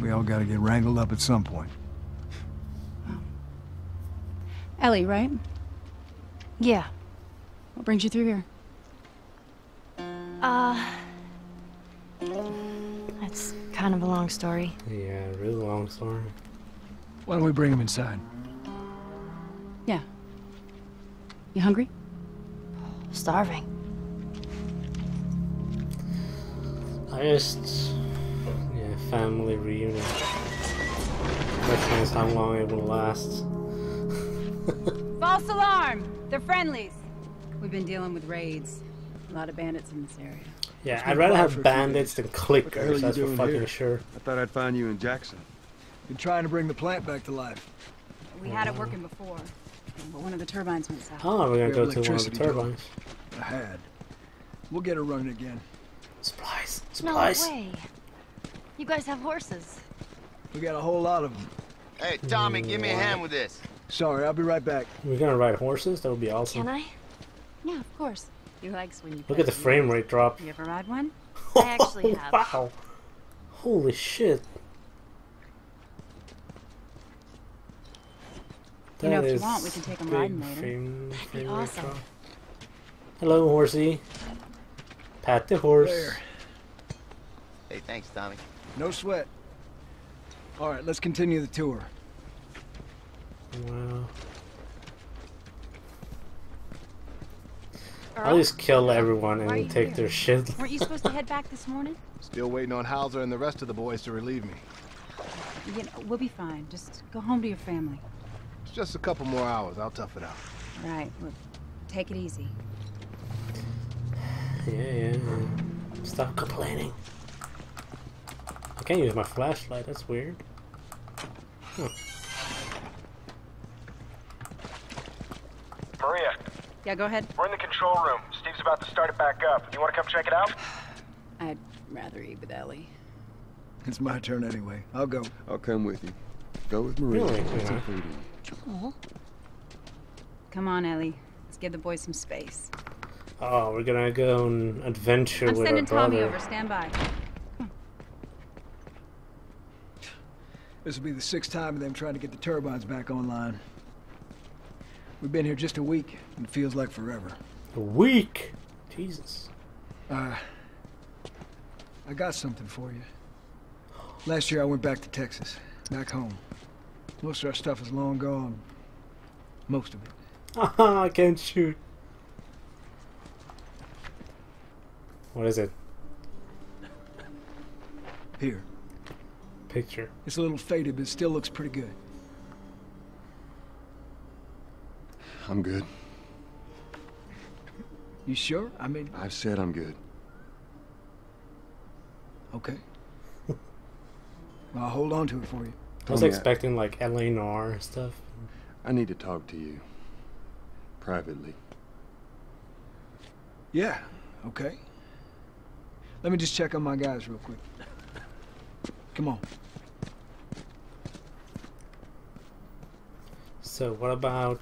We all gotta get wrangled up at some point. Ellie, right? Yeah. What brings you through here? Uh... That's kind of a long story. Yeah, really long story. Why don't we bring him inside? Yeah. You hungry? Starving. I just... Yeah, family reunion. Question is how long it will last. False alarm! They're friendlies. We've been dealing with raids. A lot of bandits in this area. Yeah, I'd rather have bandits than What the hell are clickers, that's for fucking here? sure. I thought I'd find you in Jackson. Been trying to bring the plant back to life. We had it working before, but one of the turbines went south. Oh, we're gonna We go have to one of the electricity going. turbines. I had. We'll get her running again. Supplies, No supplies. way. You guys have horses. We got a whole lot of them. Hey, Tommy, give me a hand with this. Sorry, I'll be right back. We're gonna ride horses? That would be awesome. Can I? Yeah, of course. He likes when you. Look at the frame rate drop. You ever ride one? Oh, I actually have. wow. Holy shit. You know, if you want, we can take big riding later. frame- be frame rate awesome. drop. Hello, horsey. Pat the horse. There. Hey, thanks, Tommy. No sweat. All right, let's continue the tour. Wow. I'll just kill everyone and take here? their shit. Weren't you supposed to head back this morning? Still waiting on Hauser and the rest of the boys to relieve me. You know, we'll be fine. Just go home to your family. It's just a couple more hours. I'll tough it out. All right. Look, take it easy. Yeah, yeah, yeah. Stop complaining. I can't use my flashlight, that's weird. Maria, Yeah, go ahead. we're in the control room. Steve's about to start it back up. You want to come check it out? I'd rather eat with Ellie. It's my turn anyway. I'll go. I'll come with you. Go with Maria. Really? It's Yeah. Joel? Come on, Ellie. Let's give the boys some space. Oh, we're gonna go on adventure I'm with sending our brother. Tommy over. Stand by. This will be the sixth time of them trying to get the turbines back online. We've been here just a week, and it feels like forever. A week. Jesus. Uh, I got something for you. Last year I went back to Texas, back home. Most of our stuff is long gone. Most of it. I can't shoot. What is it? Here. Picture. It's a little faded, but it still looks pretty good. I'm good. You sure? I mean, I've said I'm good. okay. I'll hold on to it for you. I was oh, Tommy, expecting like LA Noire stuff. I need to talk to you. Privately. Yeah, okay. Let me just check on my guys real quick. Come on. So what about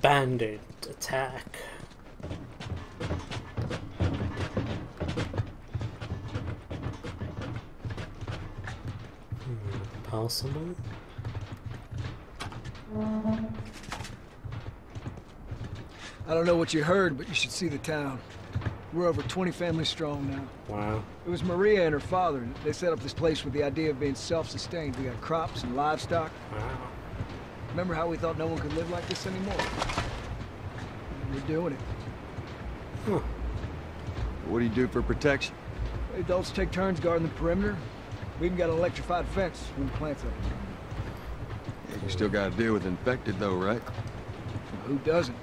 bandit attack? Hmm, possible? I don't know what you heard, but you should see the town. We're over 20 families strong now. Wow. It was Maria and her father. They set up this place with the idea of being self-sustained. We got crops and livestock. Wow. Remember how we thought no one could live like this anymore? We're doing it. What do you do for protection? Adults take turns guarding the perimeter. We even got an electrified fence when the plant's up. You still gotta deal with infected though, right? Who doesn't?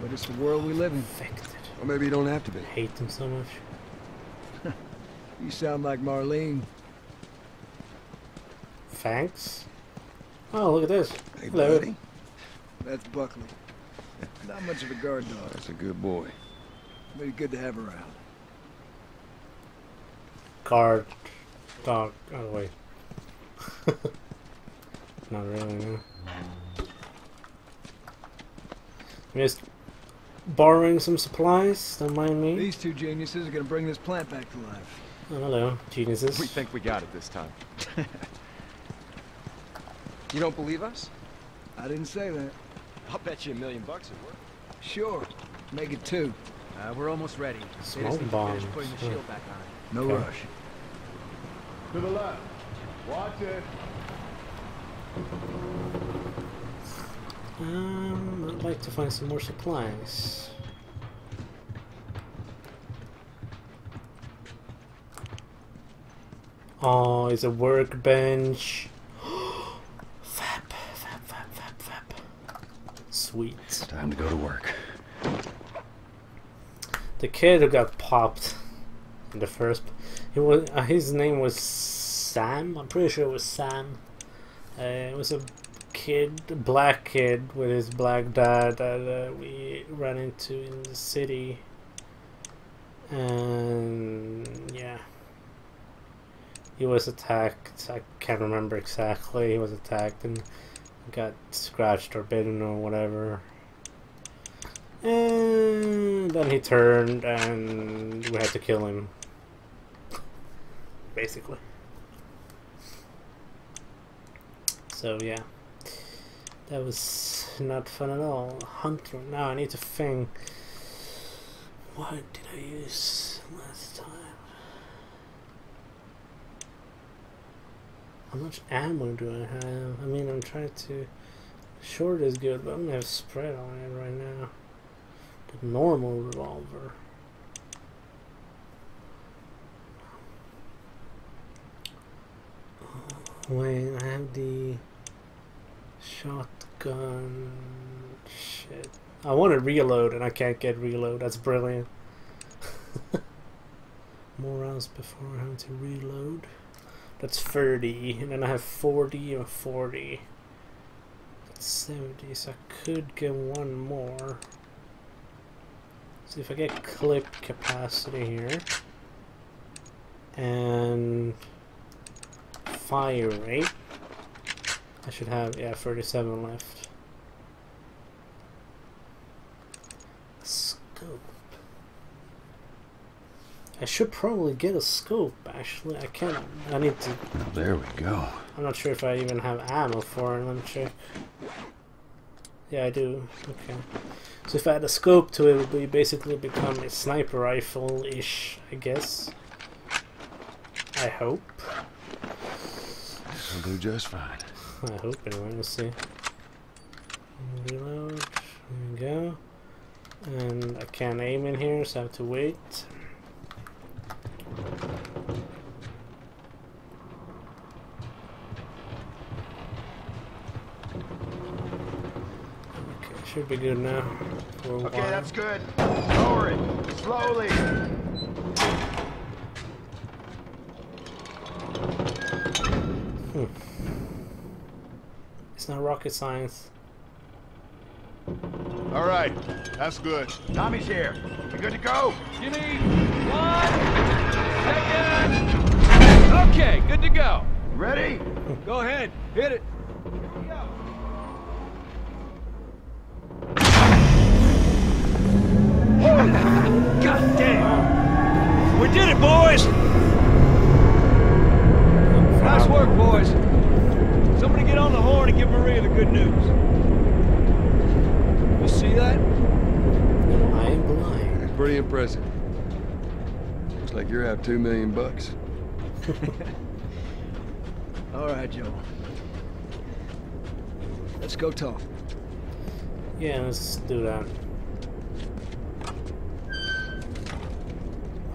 But it's the world we live in. Infected. Or maybe you don't have to be. I hate them so much. You sound like Marlene. Thanks. Oh, look at this. Hey, Hello. buddy. That's Buckley. Not much of a guard dog, That's a good boy. Maybe good to have around. Guard dog. Oh wait. Not really. No. I'm just borrowing some supplies. Don't mind me. These two geniuses are gonna bring this plant back to life. Oh, hello, geniuses. We think we got it this time. you don't believe us? I didn't say that. I'll bet you a million bucks it worked. Sure. Make it two. Uh, we're almost ready. They just Smoke need to finish bombs. putting the Huh. shield back on it. No Okay. rush. To the left. Watch it. Um, I'd like to find some more supplies. Oh, it's a workbench. fap, fap, fap, fap, fap. Sweet. Time to go to work. The kid who got popped in the first, he was uh, his name was Sam. I'm pretty sure it was Sam. Uh, it was a kid, black kid with his black dad that uh, we ran into in the city. And yeah, he was attacked. I can't remember exactly. He was attacked and got scratched or bitten or whatever. And then he turned and we had to kill him. Basically. So yeah. That was not fun at all. Hunter. Now I need to think. What did I use last time? How much ammo do I have? I mean, I'm trying to. Short is good, but I'm gonna have spread on it right now. The normal revolver. Wait, I have the shotgun. Shit. I want to reload and I can't get reload. That's brilliant. More rounds before have to reload. That's 30. And then I have 40 and 40. That's 70. So I could get one more. See if I get clip capacity here. And fire rate. I should have, yeah, 37 left. Scope. I should probably get a scope, actually. I can't, I need to, There we go. I'm not sure if I even have ammo for it. Let me check. Yeah, I do. Okay. So if I add a scope to it, it would be basically become a sniper rifle-ish, I guess. I hope. I'll do just fine. I hope anyway, let's see. Reload, there we go. And I can't aim in here, so I have to wait. Okay, should be good now. Okay, that's good. Lower it. Slowly. Rocket science. All right. That's good. Tommy's here. You good to go? You need one second. Okay, good to go. Ready? Go ahead. Hit it. God damn. We did it, boys. Nice work, boys. Somebody get on the horn and give Maria the good news. You see that? I am blind. It's pretty impressive. Looks like you're out two million bucks. All right, Joe. Let's go talk. Yeah, let's do that.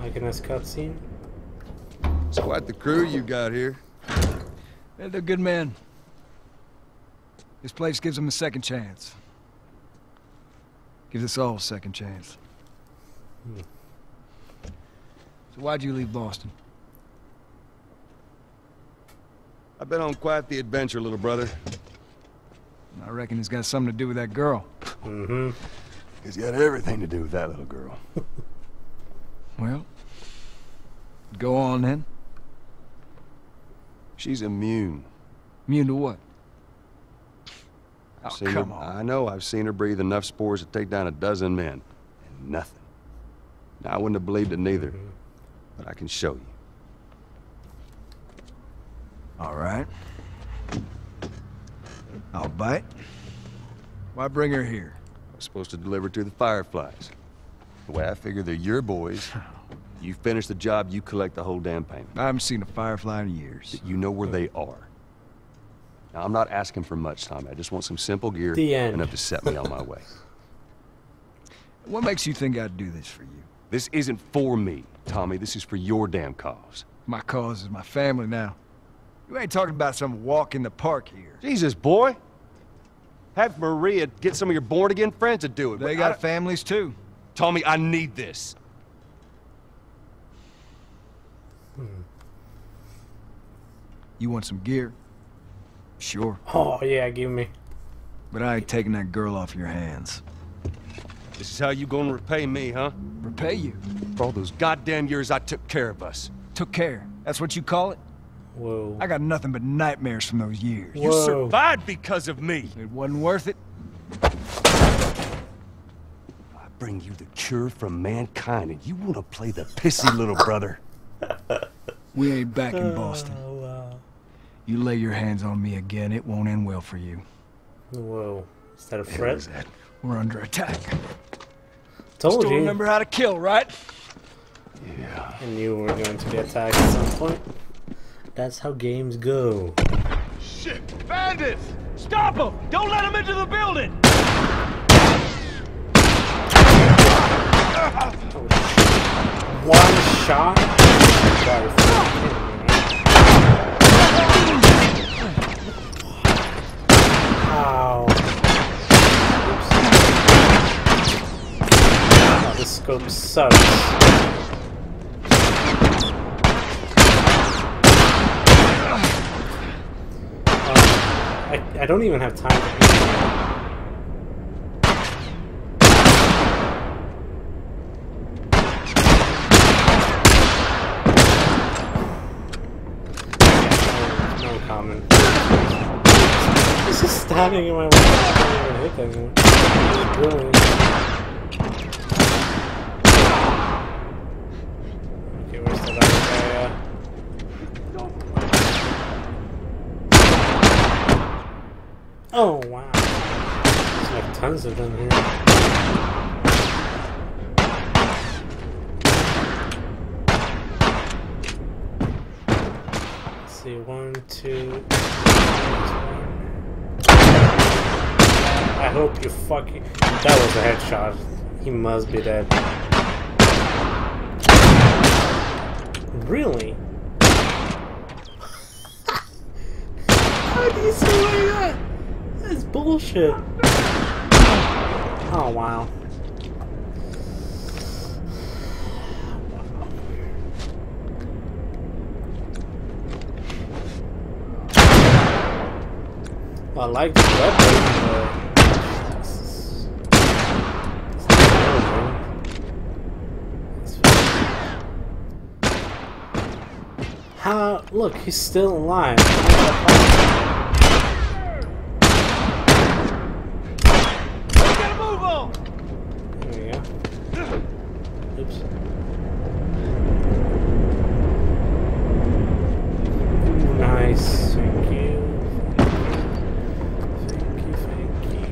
Iconess cutscene. It's quite the crew you got here. They're good men. This place gives them a second chance. Gives us all a second chance. So why'd you leave Boston? I've been on quite the adventure, little brother. I reckon it's got something to do with that girl. Mm-hmm. It's got everything to do with that little girl. Well, go on then. She's immune. Immune to what? Oh, I've seen come her, on. I know I've seen her breathe enough spores to take down a dozen men. And nothing. Now, I wouldn't have believed it neither. Mm-hmm. But I can show you. All right. I'll bite. Why bring her here? I was supposed to deliver to the Fireflies. The way I figure they're your boys, you finish the job, you collect the whole damn payment. I haven't seen a Firefly in years. You know where they are. Now, I'm not asking for much, Tommy. I just want some simple gear The end. enough to set me on my way. What makes you think I'd do this for you? This isn't for me, Tommy. This is for your damn cause. My cause is my family now. You ain't talking about some walk in the park here. Jesus, boy. Have Maria get some of your born-again friends to do it. They but I got families too. Tommy, I need this. You want some gear? Sure. Oh yeah, give me. But I ain't taking that girl off your hands. This is how you gonna repay me, huh? Repay you. For all those goddamn years I took care of us. Took care. That's what you call it? Whoa. I got nothing but nightmares from those years. Whoa. You survived because of me. It wasn't worth it. I bring you the cure from mankind, and you want to play the pissy little brother. We ain't back in Boston. Uh, Wow. You lay your hands on me again, it won't end well for you. Whoa. Is that a Hell threat? is that? We're under attack. Told Still you. remember how to kill, right? Yeah. I knew we were going to be attacked at some point. That's how games go. Shit! Bandits! Stop them! Don't let them into the building! One shot? Gotta be fucking kidding me, right? Ow. Oops. Oh, this sucks. Um, oh, I, I don't even have time to. This is standing in my way. I can't even hit guy. Brilliant. Okay, where's that other guy at? Oh, wow. There's like tons of them here. See, one, two. I hope you fucking. That was a headshot. He must be dead. Really? How do you survive that? That's bullshit. Oh wow. I like weapon, this fine. How? Look, he's still alive. How is that possible? Get a move on! There we go. Ooh, nice. Thank you. Thank you, thank you.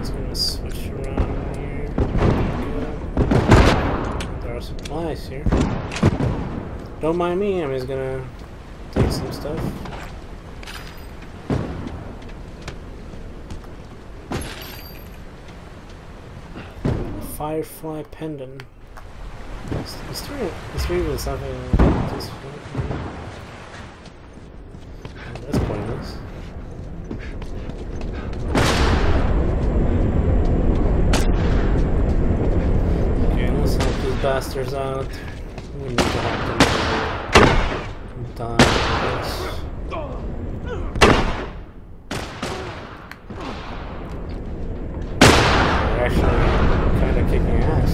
Just gonna switch around here. There are supplies here. Don't mind me, I'm just gonna take some stuff. Firefly pendant. Is, there, is there even something this? Oh, that's pointless. Okay, let's help these bastards out. We need to help them die. They're actually kicking ass.